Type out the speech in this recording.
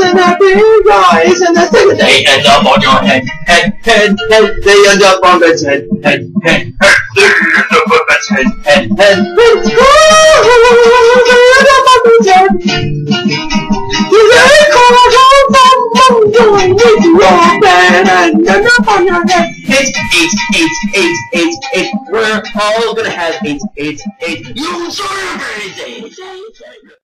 and a big eyes and a thing they end up on your head, head, head, head, they end up on head, head, head, head, they end up on the head, head, head, head, head, head, head, head, head, head, head, head, head, head, head, head, head, head, AIDS, AIDS, AIDS, AIDS, AIDS, AIDS. We're all gonna have AIDS, AIDS, AIDS. You deserve AIDS, AIDS, AIDS.